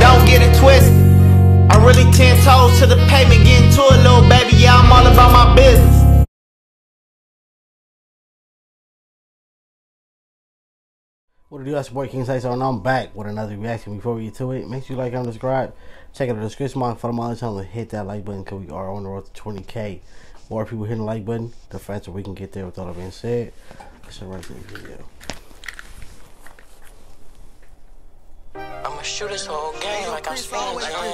don't get it twisted. I'm really ten toes to the pavement, getting to it, little baby. Yeah, I'm all about my business. What it do, that's your boy King so and I'm back with another reaction. Before we get to it, make sure you like and subscribe. Check out the description box for the other channel and hit that like button because we are on the road to 20k. More people hitting the like button, the faster we can get there with all that being said. Let's right to the video. Shoot this whole game like I'm Spanish, man.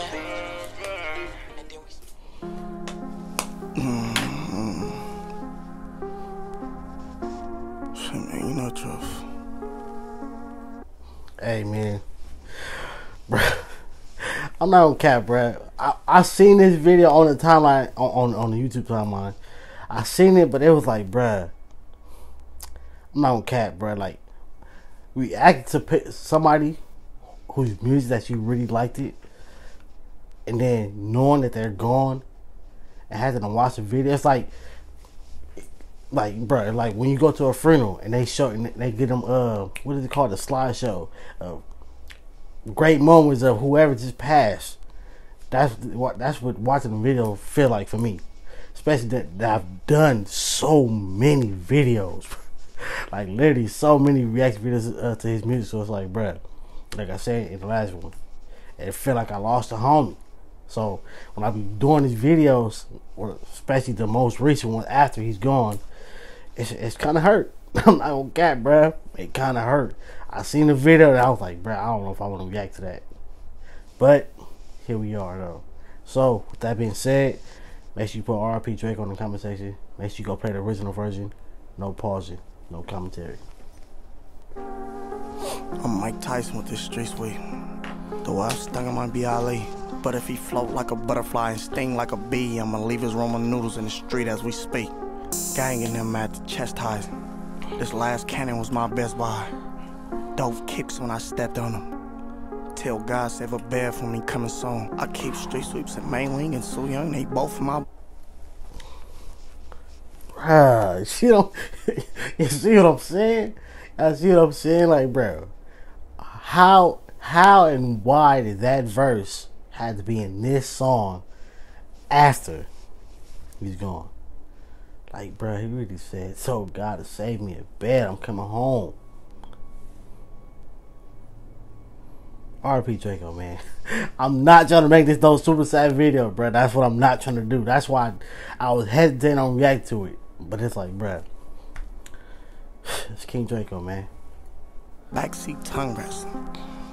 Shit, man, you know tough. Hey man, bruh. I'm not on cap, bruh. I I seen this video on the timeline on, on on the YouTube timeline. I seen it, but it was like, bruh. I'm not on cap, bruh. Like, react to somebody whose music that you really liked it, and then knowing that they're gone, and having to watch the video. It's like, like, bruh, like when you go to a funeral and they show and they get them, uh, what is it called, the slideshow, uh, great moments of whoever just passed. That's what that's what watching the video feel like for me, especially that, that I've done so many videos, like literally so many reaction videos uh, to his music. So it's like, bruh, like I said in the last one, it feel like I lost a homie. So when I be doing these videos, especially the most recent one after he's gone, it's it's kind of hurt. I'm gonna cap, bruh. It kind of hurt. I seen the video and I was like, bruh, I don't know if I want to react to that. But here we are though. So with that being said, make sure you put RP Drakeo on the comment section. Make sure you go play the original version. No pausing, no commentary. I'm Mike Tyson with this street sweep. The wife stung him on BLE. But if he float like a butterfly and sting like a bee, I'ma leave his Ramen noodles in the street as we speak. Ganging him at the chest highs. This last cannon was my best buy. Dope kicks when I stepped on him. Tell God save a bed for me coming soon. I keep street sweeps and Main Ling and Su Young, they both my Bruh, what you see what I'm saying? I see what I'm saying, like, bro, how how and why did that verse had to be in this song after he's gone? Like, bro, he really said, "So God to save me a bed, I'm coming home." RP Drakeo, man. I'm not trying to make this no super sad video, bro. That's what I'm not trying to do. That's why I, was hesitant on react to it. But it's like, bro, it's King Drakeo, man. Backseat tongue wrestling.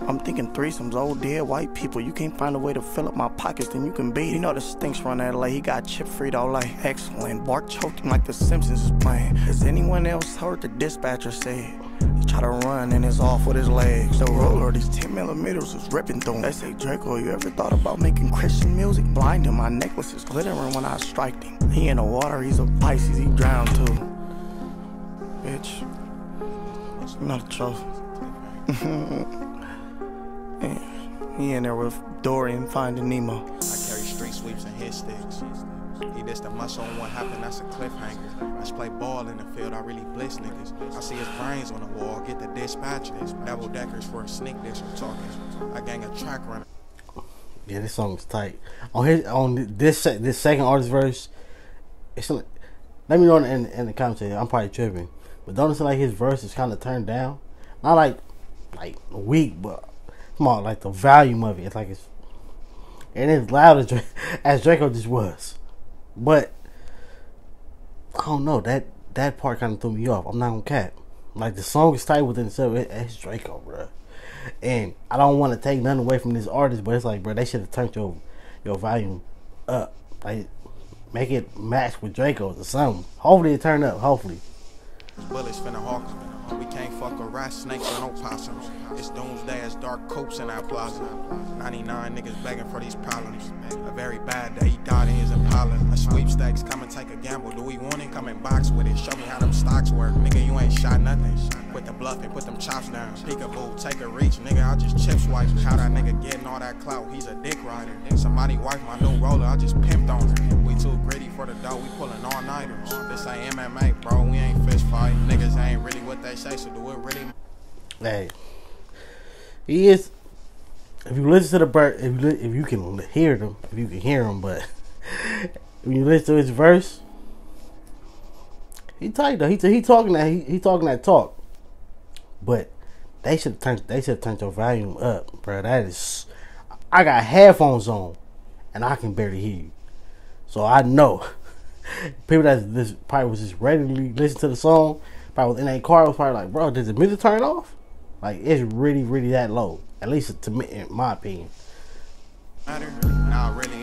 I'm thinking threesomes, old dead white people. You can't find a way to fill up my pockets, then you can beat. You know the stinks from LA. He got chip free all like excellent. Bark choked him like the Simpsons is playing. Has anyone else heard the dispatcher say? He try to run and is off with his legs. The roller, these 10 millimeters is ripping through him. They say, Drakeo, you ever thought about making Christian music? Blind him, my necklace is glittering when I strike him. He in the water, he's a Pisces, he drowned too. Bitch. it's Not a trophy. he in there with Dory in finding Nemo. I carry street sweeps and hit sticks. He this the muscle on what happened, that's a cliffhanger. I just play ball in the field, I really blitz niggas. I see his brains on the wall, get the dispatch. Double deckers for a sneak dish, I'm talking. I gang a track runner. Yeah, this song is tight. On his on this this second artist verse, it's let me know in, in the comments. I'm probably tripping, but don't it seem like his verse is kind of turned down? Not like like weak, but on, like the volume of it. It's like it's and it's loud as, as Drakeo just was, but I don't know that that part kind of threw me off. I'm not gonna cap. Like the song is tight within itself. It, it's Drakeo, bro. And I don't want to take nothing away from this artist, but it's like, bro, they should have turned your your volume up. Like, make it match with Drakeo's or something. Hopefully, it turned up. Hopefully. Bullets finna hawk We can't fuck with rat snakes or no possums. It's doomsday as dark copes in our plaza. 99 niggas begging for these problems. A very bad day, he died in his Impala. A sweepstakes, come and take a gamble. Do we want it? Come and box with it. Show me how them stocks work. Nigga, you ain't shot nothing. Quit the bluff, bluffing, put them chops down. Peekaboo, take a reach. Nigga, I just chip swipe. How that nigga getting all that clout? He's a dick rider. Somebody wife my new roller, I just pimped on her. We too gritty for the dough, we pulling all ain't MMA, bro. We ain't fist fight. Niggas ain't really what they say, so do it really. Hey, he is. if you listen to the bird, if you if you can hear them, if you can hear them, but when you listen to his verse, he tight though. He he talking that he, he talking that talk, but they should turn they should turn your volume up, bro. That is, I got headphones on, and I can barely hear you, so I know people that this probably was just readily listen to the song, probably was in a car was probably like, bro, does the music turn off? Like it's really really that low, at least to me, in my opinion. matter. Nah, really,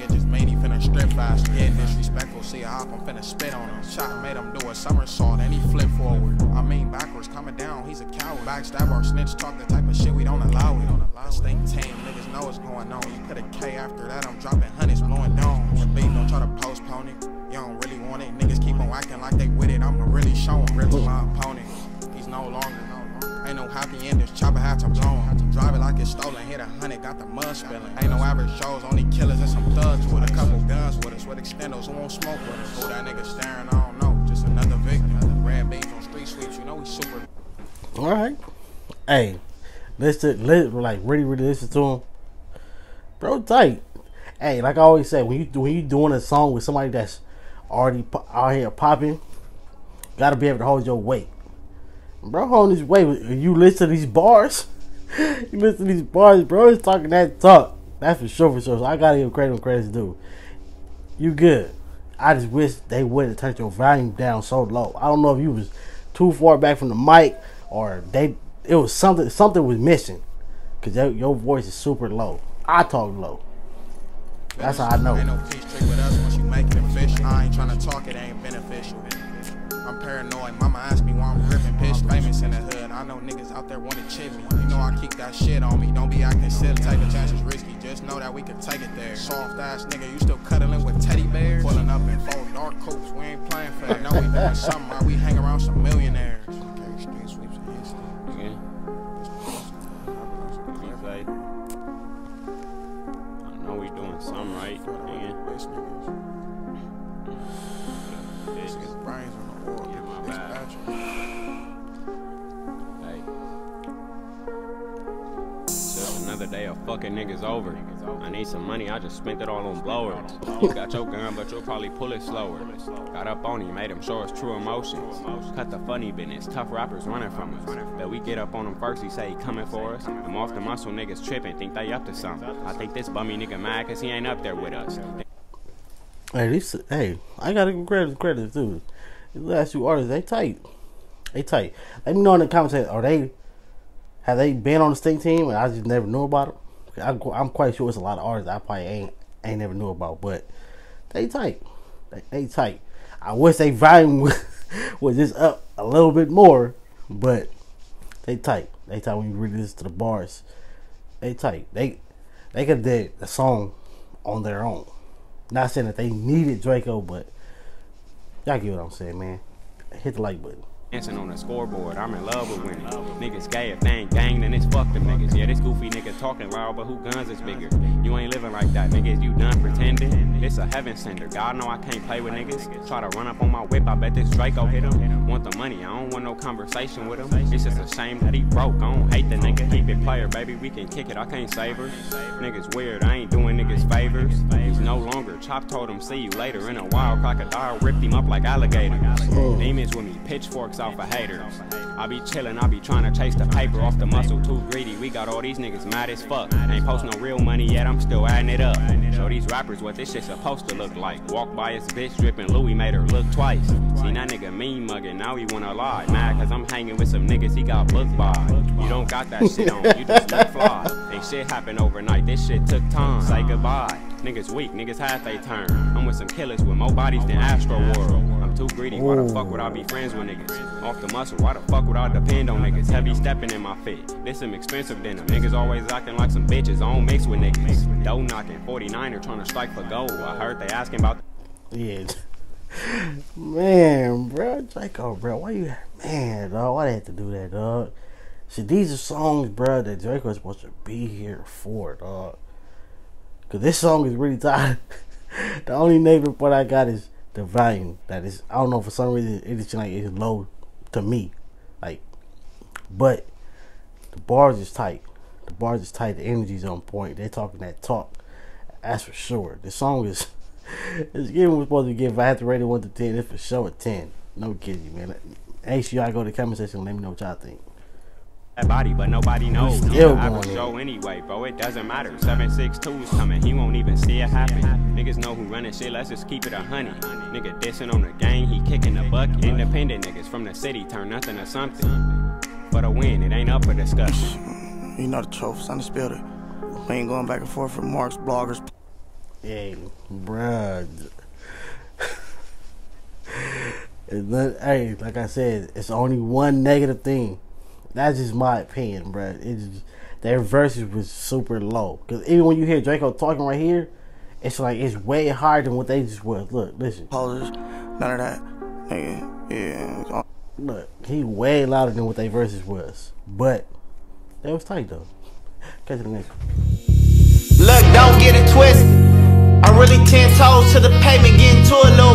See a hop, I'm finna spit on him. Shot made him do a somersault, and he flipped forward. I mean, backwards, coming down, he's a coward. Backstab or snitch talk, the type of shit we don't allow it. This Stinc Team, niggas know what's going on. You put a K after that, I'm dropping hundreds, blowing domes. The beat, don't try to postpone it. You don't really want it. Niggas keep on acting like they with it. I'ma really show show 'em. Rip my opponent. He's no longer. Ain't no happy endings, chopper had to blow 'em. Drive it like it's stolen, hit a hundred, got the mud spilling. Ain't no average shows, only killers and some thugs with a couple guns with us, with extendos who won't smoke with us. Who that nigga staring, I don't know, just another victim. Red beans on street sweeps, you know we super. All right, hey, listen, li- like really really listen to him, bro. Tight. Hey, like I always say, when you when you doing a song with somebody that's already out here popping, gotta be able to hold your weight. Bro, hold his. When You listen to these bars. you listen to these bars, bro. He's talking that talk. That's for sure, for sure. So I gotta give credit credit's due. You good. I just wish they wouldn't turn your volume down so low. I don't know if you was too far back from the mic or they it was something something was missing. Cause your, voice is super low. I talk low. That's how I know. Ain't no trick with us once you make it official. I ain't tryna talk, it ain't beneficial. I'm paranoid. Mama asked me why I'm gripping pitch. Famous in the hood. I know niggas out there wanna chip me. You know I keep that shit on me. Don't be acting silly. Take the chances risky. Just know that we can take it there. Soft ass nigga, you still cuddling with teddy bears? Pulling up in four dark coats. We ain't playing fair. know we doing something right. We hang around some millionaires. Okay, street sweeps and instant. Yeah. Keep like, I know we doing something right, nigga. Bitch niggas. Bitch, His brains on the oil. Yeah, my It's bad. Just another day of fucking niggas over. I need some money, I just spent it all on blowers. You got your gun, but you'll probably pull it slower. Got up on him, made him show his true emotions. Cut the funny business, tough rappers running from us. But we get up on him first, he say he coming for us. Them off the muscle niggas tripping, think they up to something. I think this bummy nigga mad cause he ain't up there with us. Hey, these, hey, I gotta give credit credit too. These last two artists, they tight. They tight. Let me know in the comments. Are they have they been on the state team and I just never knew about them? I'm, I'm quite sure it's a lot of artists I probably ain't ain't never knew about, but they tight. They, they tight. I wish they volume was, was just up a little bit more, but they tight. They tight when you really listen to the bars. They tight. They they could did a song on their own. Not saying that they needed Drakeo, but y'all get what I'm saying, man. Hit the like button. Dancing on the scoreboard, I'm in love with winning. Niggas gay if they ain't gang, then it's fuck them niggas. Yeah, this goofy nigga talking loud, but who guns is bigger? You ain't living like that, niggas. You done pretending? This a heaven sender. God know I can't play with niggas. Try to run up on my whip, I bet this Draco hit him. Want the money, I don't want no conversation with him. It's just a shame that he broke. I don't hate the nigga. Keep it player, baby. We can kick it. I can't save her. Niggas weird, I ain't doing niggas favors. He's no longer. Chop told him, see you later. In a wild crocodile ripped him up like alligators. Oh. Demons with me, pitchforks off of haters. I be chillin', I be tryna chase the paper off the muscle, too greedy. We got all these niggas mad as fuck. Ain't post no real money yet, I'm still adding it up. Show these rappers what this shit supposed to look like. Walk by his bitch drippin' Louis made her look twice. Seen that nigga mean muggin', now he wanna lie. Mad cause I'm hangin' with some niggas he got booked by. You don't got that shit on, you just look fly. Ain't shit happen overnight, this shit took time. Say goodbye. Niggas weak, niggas had they turn. I'm with some killers with more bodies than Astroworld. Too greedy, why the fuck would I be friends with niggas? Off the muscle, why the fuck would I depend on niggas? Heavy stepping in my fit. This some expensive denim. Niggas always acting like some bitches. I don't mix with niggas. Dough knocking, 49er trying to strike for gold. I heard they asking about The Yeah. Man, bro, Drakeo, bro, why you, man, dog, why they have to do that, dog? See, these are songs, bro, that Drakeo is supposed to be here for, dog. Cause this song is really tight. the only negative part I got is the volume. That is, I don't know for some reason it is like it's low to me, like, but the bars is tight. The bars is tight. The energy's on point. They're talking that talk. That's for sure. The song is. it's giving was supposed to give. If I had to rate it one to ten, it's for sure a ten. No kidding, man. Hey, you gotta go to the comment section. and Let me know what y'all think. That body, but nobody knows. Still I going will show anyway, bro. It doesn't matter. 762's coming, he won't even see it happen. Niggas know who running shit, let's just keep it a honey. Nigga dissing on the gang, he kicking the buck. Independent niggas from the city turn nothing to something. For the win, it ain't up for discussion. You know the trophies, undisputed. We ain't going back and forth with marks, bloggers, Hey, bruh. It's not, hey, like I said, it's only one negative thing. That's just my opinion, bruh. It's just, their verses was super low. Cause even when you hear Drakeo talking right here, it's like it's way higher than what they just was. Look, listen, posers, none of that. Nigga, yeah. look, he way louder than what they verses was. But that was tight though. Catch the next one. Look, don't get it twisted. I'm really ten toes to the pavement, getting to a little